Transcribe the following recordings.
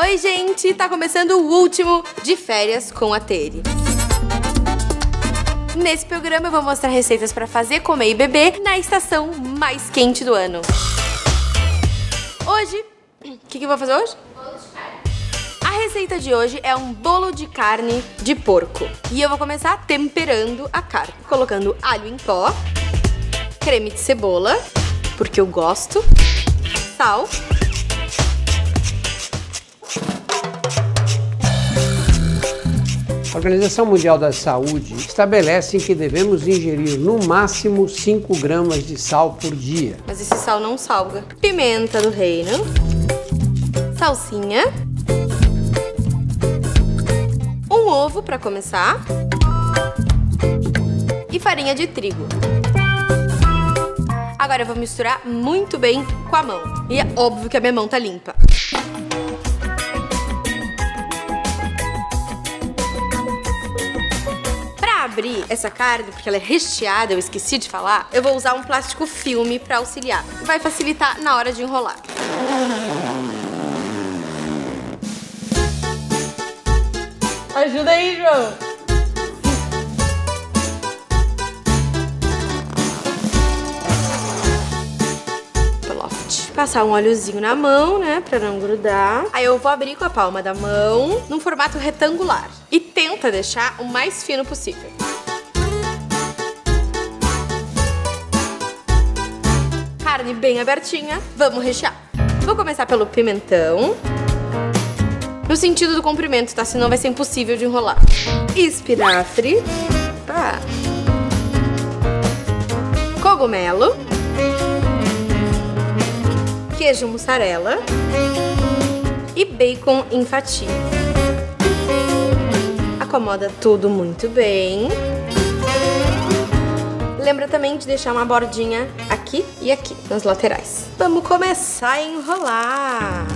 Oi, gente! Tá começando o último de férias com a Tere. Nesse programa eu vou mostrar receitas para fazer, comer e beber na estação mais quente do ano. Hoje, o que, que eu vou fazer hoje? A receita de hoje é um bolo de carne de porco. E eu vou começar temperando a carne, colocando alho em pó, creme de cebola, porque eu gosto, sal Organização Mundial da Saúde estabelece que devemos ingerir no máximo 5 gramas de sal por dia. Mas esse sal não salga. Pimenta do reino, salsinha, um ovo para começar e farinha de trigo. Agora eu vou misturar muito bem com a mão. E é óbvio que a minha mão tá limpa. Abrir essa carne, porque ela é recheada, eu esqueci de falar, eu vou usar um plástico filme para auxiliar. Vai facilitar na hora de enrolar. Ajuda aí, João. passar um óleozinho na mão, né, pra não grudar. Aí eu vou abrir com a palma da mão, num formato retangular. E tenta deixar o mais fino possível. Carne bem abertinha, vamos rechear. Vou começar pelo pimentão. No sentido do comprimento, tá? Senão vai ser impossível de enrolar. Espinafre. Tá. Cogumelo queijo mussarela e bacon em fatia. Acomoda tudo muito bem. Lembra também de deixar uma bordinha aqui e aqui, nas laterais. Vamos começar a enrolar!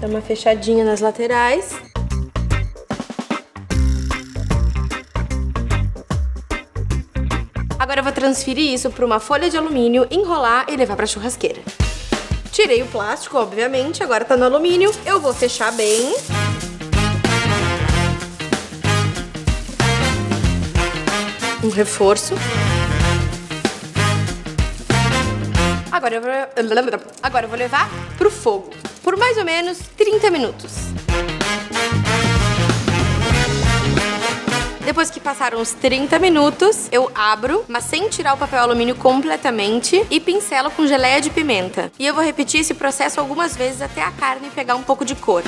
Dá uma fechadinha nas laterais. Agora eu vou transferir isso para uma folha de alumínio, enrolar e levar para a churrasqueira. Tirei o plástico, obviamente, agora tá no alumínio. Eu vou fechar bem. Um reforço. Agora eu vou, agora eu vou levar pro fogo por mais ou menos 30 minutos. Depois que passaram os 30 minutos, eu abro, mas sem tirar o papel alumínio completamente e pincelo com geleia de pimenta. E eu vou repetir esse processo algumas vezes até a carne pegar um pouco de cor.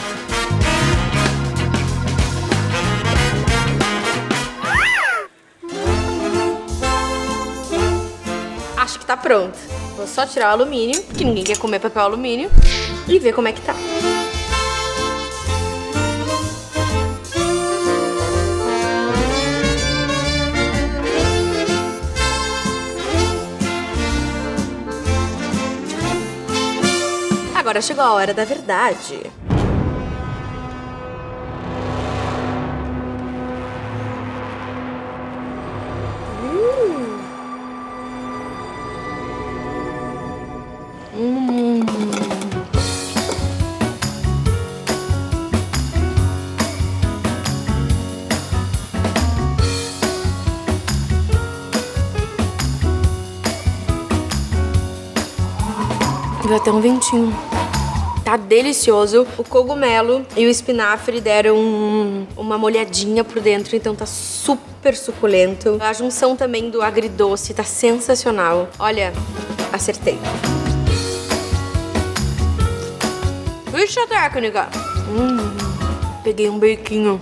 Acho que tá pronto. Vou só tirar o alumínio, que ninguém quer comer papel alumínio, e ver como é que tá. Agora chegou a hora da verdade. Deu até um ventinho. Tá delicioso. O cogumelo e o espinafre deram um, uma molhadinha por dentro, então tá super suculento. A junção também do agridoce tá sensacional. Olha, acertei. Ficha técnica. Hum, peguei um bequinho.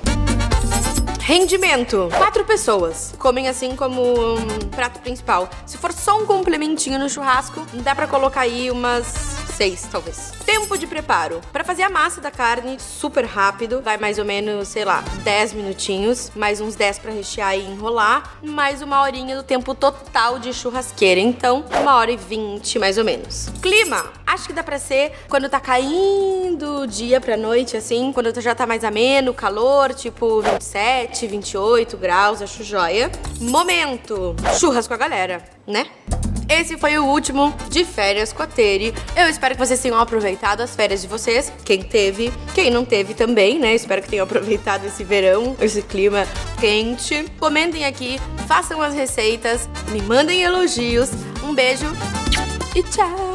Rendimento. Quatro pessoas. Comem assim como um prato principal. Se for só um complementinho no churrasco, dá pra colocar aí umas 6, talvez. Tempo de preparo. Para fazer a massa da carne, super rápido. Vai mais ou menos, sei lá, 10 minutinhos. Mais uns 10 para rechear e enrolar. Mais uma horinha do tempo total de churrasqueira. Então, uma hora e 20, mais ou menos. Clima. Acho que dá pra ser quando tá caindo dia pra noite, assim. Quando já tá mais ameno, calor, tipo 27, 28 graus. Acho joia. Momento. Churras com a galera, né? Esse foi o último de férias com a Tere. Eu espero que vocês tenham aproveitado as férias de vocês. Quem teve, quem não teve também, né? Espero que tenham aproveitado esse verão, esse clima quente. Comentem aqui, façam as receitas, me mandem elogios. Um beijo e tchau!